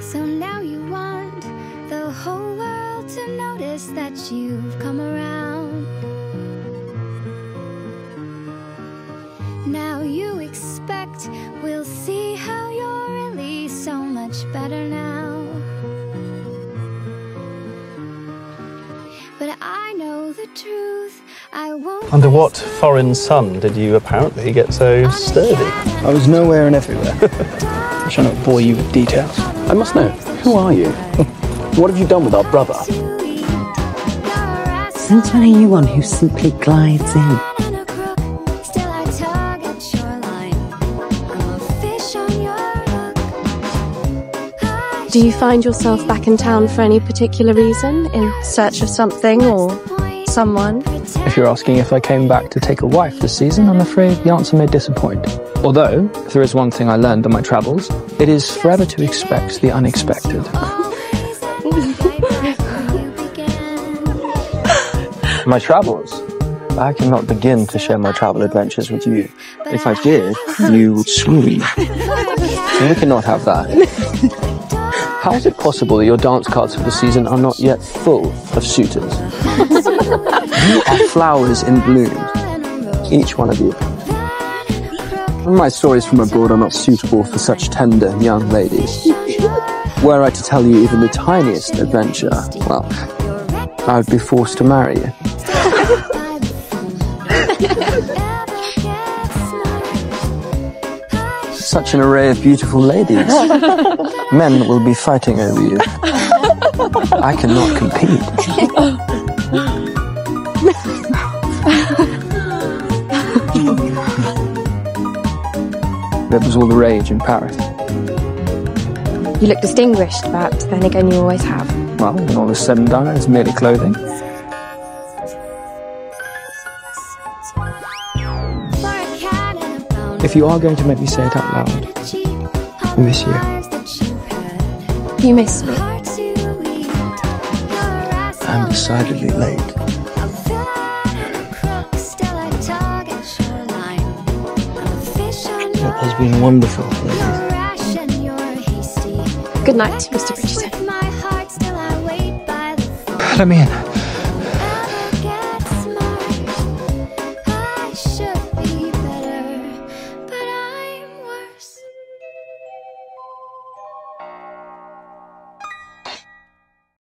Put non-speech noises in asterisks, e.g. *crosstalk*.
So now you want the whole world to notice that you've come around. Now you expect we'll see how you're really so much better now. But I know the truth. I won't. Under what foreign sun did you apparently get so sturdy? I was nowhere and everywhere. *laughs* I shall not bore you with details. I must know, who are you? *laughs* what have you done with our brother? Since when are you one who simply glides in? Do you find yourself back in town for any particular reason, in search of something or someone? If you're asking if I came back to take a wife this season, I'm afraid the answer may disappoint. Although, there is one thing I learned on my travels, it is forever to expect the unexpected. my travels? I cannot begin to share my travel adventures with you. If I did, you would swoon. we cannot have that. How is it possible that your dance cards for the season are not yet full of suitors? you are flowers in bloom, each one of you. My stories from abroad are not suitable for such tender young ladies. Were I to tell you even the tiniest adventure, well, I would be forced to marry you. Such an array of beautiful ladies. Men will be fighting over you. I cannot compete. That was all the rage in Paris. You look distinguished, but then again, you always have. Well, when all is said and done, it's merely clothing. If you are going to make me say it out loud, I miss you. You miss me. I'm decidedly late. Has been wonderful, ladies. Good night, Mr. Bridgerton. Let me in.